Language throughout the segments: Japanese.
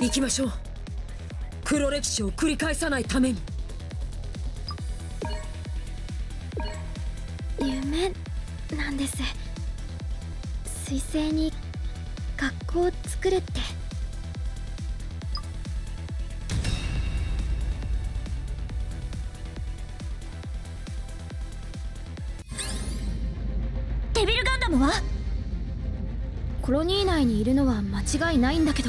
行きましょう。黒歴史を繰り返さないために。夢なんです。彗星に学校を作るって。コロニー内にいるのは間違いないんだけど。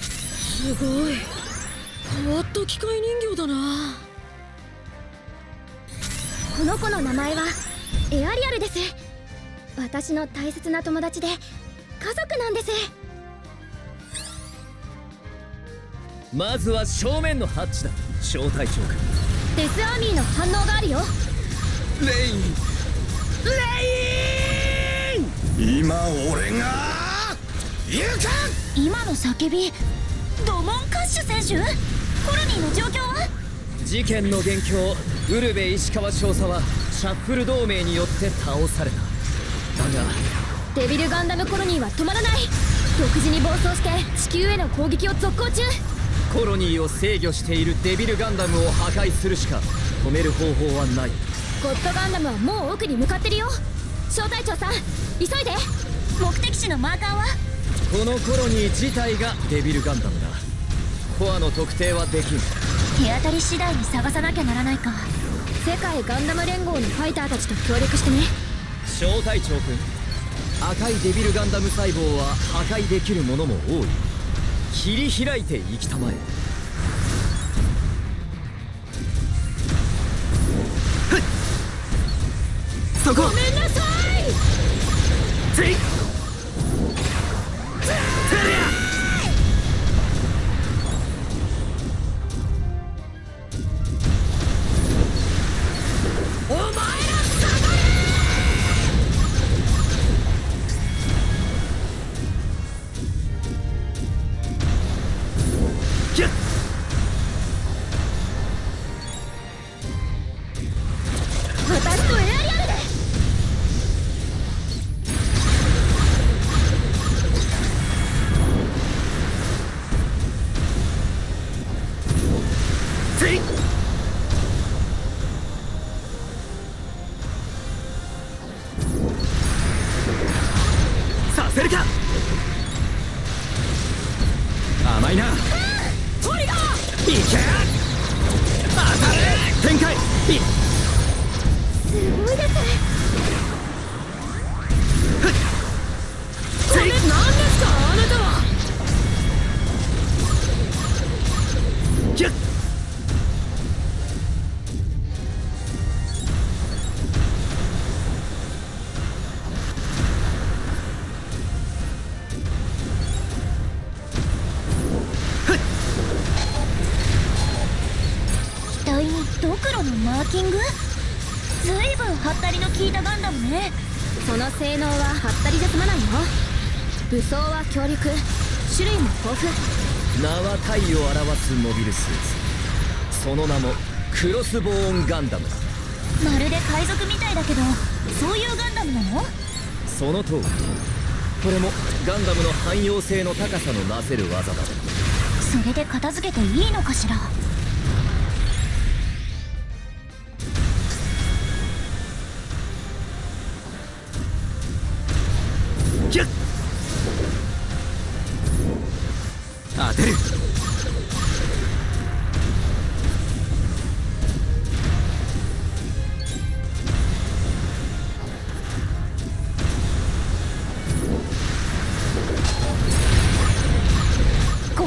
すごい。変わった機械人形だな。この子の名前はエアリアルです。私の大切な友達で家族なんです。まずは正面のハッチだ。小隊長君デスアーミーの反応があるよ。レイン。レイン今俺が行く今の叫びドモンカッシュ選手？コロニーの状況は？事件の元凶ウルベ石川少佐はシャッフル同盟によって倒された。だがデビルガンダムコロニーは止まらない。独自に暴走して地球への攻撃を続行中。コロニーを制御しているデビルガンダムを破壊するしか止める方法はない。ゴッドガンダムはもう奥に向かってるよ小隊長さん急いで。目的地のマーカーは？このコロニー自体がデビルガンダムだ。コアの特定はできん。手当たり次第に探さなきゃならないか。世界ガンダム連合のファイターたちと協力してね。小隊長君赤いデビルガンダム細胞は破壊できるものも多い。切り開いて生きたまえ。そこてすごいですにドクロのマーキング？ずいぶんハったりの効いたガンダムね。その性能はハったりじゃ済まないよ。武装は強力。種類も豊富。名は太を表すモビルスーツ。その名もクロスボーンガンダムだ。まるで海賊みたいだけどそういうガンダムなの？その通り。これもガンダムの汎用性の高さのなせる技だ。それで片付けていいのかしら？こ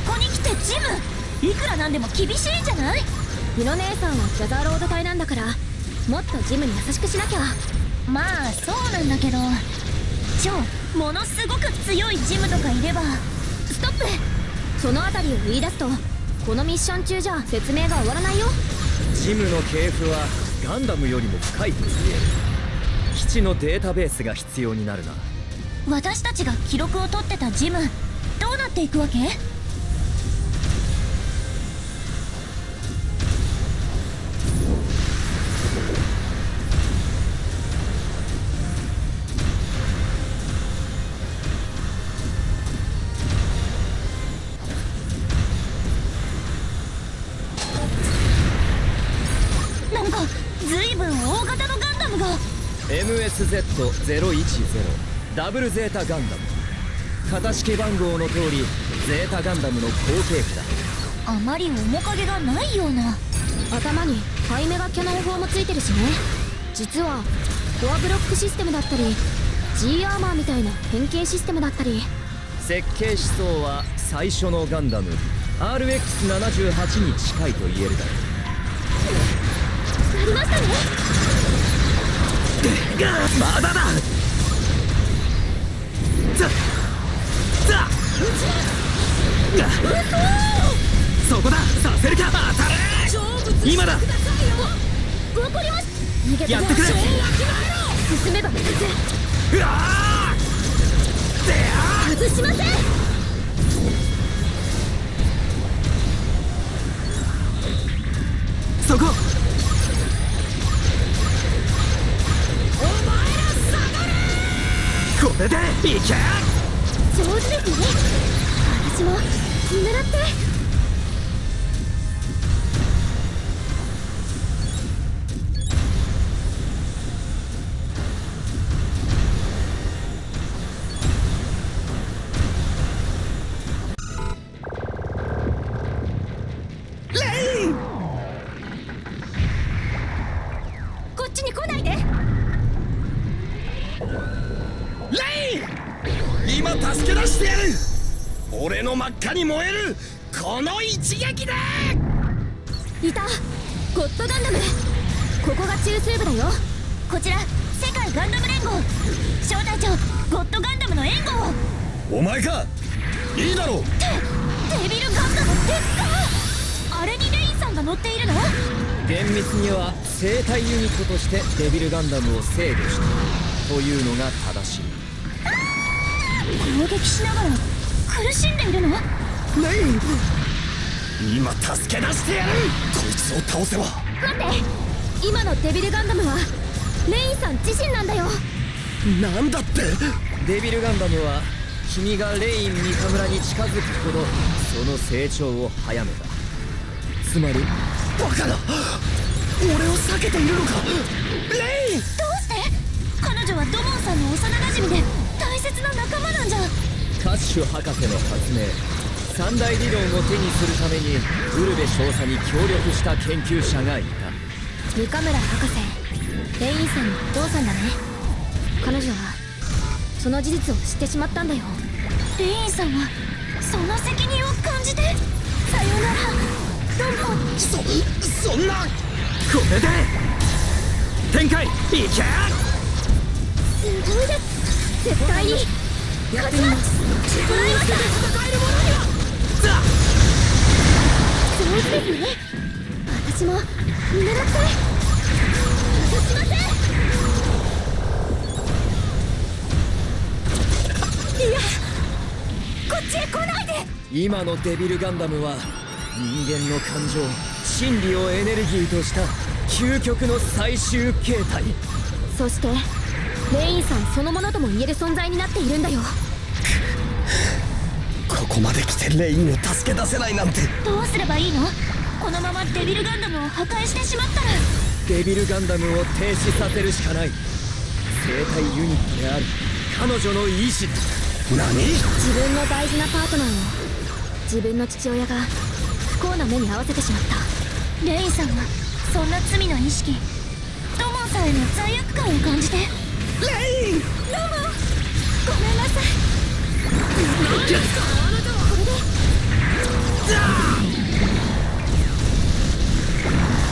こに来てジム。いくらなんでも厳しいんじゃない？ヒロ姉さんはギャザーロード隊なんだからもっとジムに優しくしなきゃ。まあそうなんだけど。超ものすごく強いジムとかいれば。ストップ！その辺りを言い出すとこのミッション中じゃ説明が終わらないよ。ジムの系譜はガンダムよりも深いと言える。基地のデータベースが必要になるな。私たちが記録を取ってたジムどうなっていくわけ？MSZ010 ダブルゼータガンダム。型式番号の通りゼータガンダムの後継機だ。あまり面影がないような。頭にハイメガキャノン砲もついてるしね。実はコアブロックシステムだったり G アーマーみたいな変形システムだったり。設計思想は最初のガンダム。RX78 に近いと言えるだろありましたねまだだザザそこださせるか当たれ今だやってくれ進めば2つうわー外しませんそこ。れでいけ上手ですね私も見習って。ゴッドガンダムここが中枢部だよ。こちら世界ガンダム連合。小隊長ゴッドガンダムの援護を。お前か。いいだろう。デビルガンダムでっか。あれにレインさんが乗っているの？厳密には生体ユニットとしてデビルガンダムを制御した。というのが正しい。攻撃しながら苦しんでいるの？レイン今助け出してやるこいつを倒せば。待って今のデビルガンダムはレインさん自身なんだよ。なんだって。デビルガンダムは君がレイン三田村に近づくほどその成長を早めた。つまりバカな俺を避けているのか。レイン！どうして？彼女はドモンさんの幼馴染で大切な仲間なんじゃ。カッシュ博士の発明三大理論を手にするためにウルベ少佐に協力した研究者がいた。三河村博士レインさんのお父さんだね。彼女はその事実を知ってしまったんだよ。レインさんはその責任を感じて。さよなら。ドモンそそんな。これで。展開いけ。すごいです。絶対に。勝ちます。もらいましたザ上手ですね私も見習って外しませんいやこっちへ来ないで今のデビルガンダムは人間の感情真理をエネルギーとした究極の最終形態。そしてレインさんそのものとも言える存在になっているんだよ ここまで来てレインを助け出せないなんて。どうすればいいの？このままデビルガンダムを破壊してしまったら。デビルガンダムを停止させるしかない。生体ユニットである。彼女の意志。だ何？自分の大事なパートナーを自分の父親が不幸な目に遭わせてしまった。レインさんはそんな罪の意識。ドモンさんへの罪悪感を感じて。レイン！ごめんなさい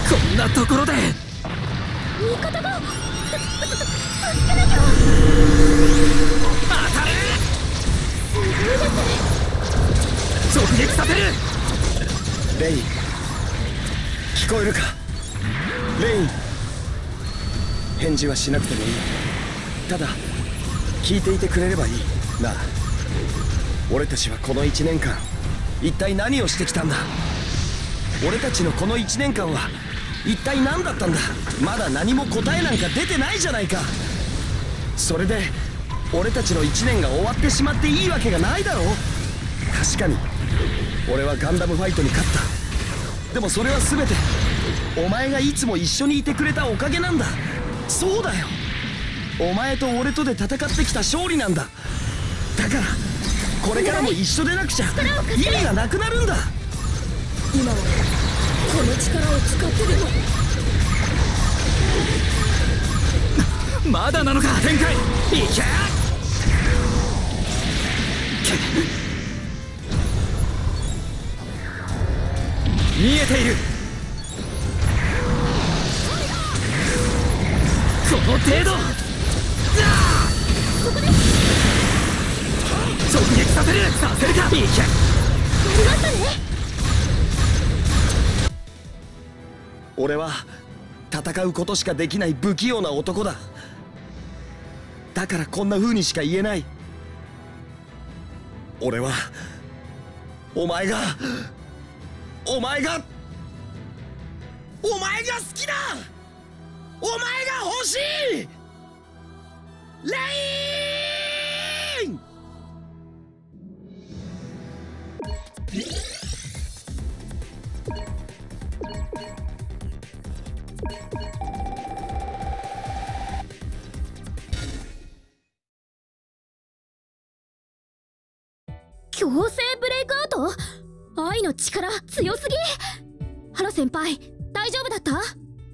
こんなところで。味方が当たれ。直撃させるレイン聞こえるか？レイン。返事はしなくてもいい。ただ聞いていてくれればいい。なあ俺たちはこの1年間一体何をしてきたんだ？俺たちのこの1年間は一体何だったんだ？まだ何も答えなんか出てないじゃないか！それで俺たちの1年が終わってしまっていいわけがないだろう？確かに俺はガンダムファイトに勝った。でもそれは全てお前がいつも一緒にいてくれたおかげなんだ。そうだよ。お前と俺とで戦ってきた勝利なんだ。だからこれからも一緒でなくちゃ意味がなくなるんだ。今はこの力を使ってでも。まだなのか展開。いけ。見えている。この程度俺は戦うことしかできない不器用な男だ。だからこんな風にしか言えない。俺はお前がお前がお前が好きだ。お前が欲しい。レイン！強制ブレイクアウト？愛の力強すぎ。原先輩大丈夫だった？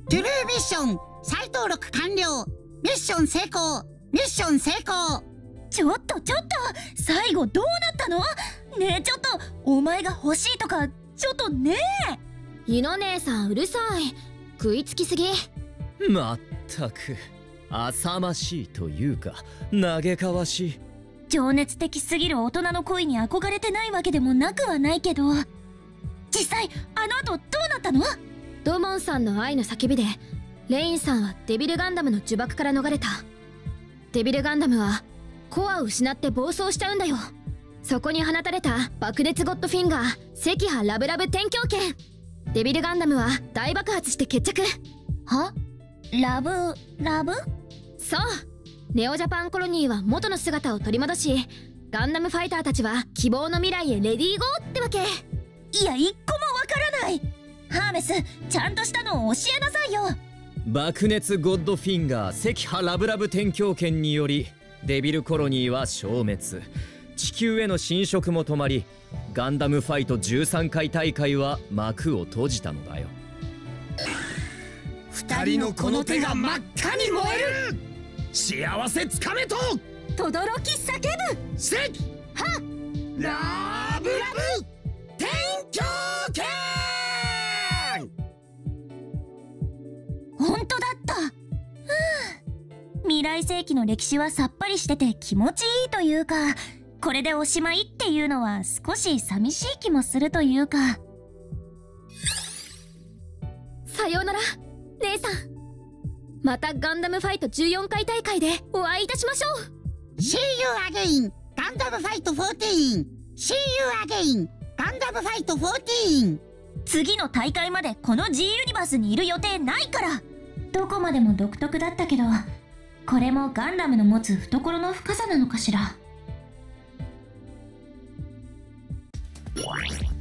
トゥルーミッション再登録完了。ミッション成功。ミッション成功。ちょっとちょっと最後どうなったの？ねえちょっとお前が欲しいとかちょっとねえ。イノ姉さんうるさい。食いつきすぎ。まったく浅ましいというか嘆かわしい。情熱的すぎる大人の恋に憧れてないわけでもなくはないけど実際あの後どうなったの？ドモンさんの愛の叫びでレインさんはデビルガンダムの呪縛から逃れた。デビルガンダムはコアを失って暴走しちゃうんだよそこに放たれた爆熱ゴッドフィンガー赤波ラブラブ天狂犬。デビルガンダムは大爆発して決着。は？ラブラブ？そう。ネオジャパンコロニーは元の姿を取り戻しガンダムファイターたちは希望の未来へレディーゴーってわけ。いや一個もわからない。ハーメスちゃんとしたのを教えなさいよ。爆熱ゴッドフィンガー赤波ラブラブ天狂犬によりデビルコロニーは消滅地球への侵食も止まりガンダムファイト13回大会は幕を閉じたのだよ。二人のこの手が真っ赤に燃える。幸せつかめと。轟き叫ぶ。赤はラブラブ。天狂犬本当だった。ふう未来世紀の歴史はさっぱりしてて気持ちいいというかこれでおしまいっていうのは少し寂しい気もするというか。さようなら姉さん。またガンダムファイト14回大会でお会いいたしましょう。See you again ガンダムファイト14 See you again ガンダムファイト14次の大会までこの G ユニバースにいる予定ないから。どこまでも独特だったけどこれもガンダムの持つ懐の深さなのかしら Thank you.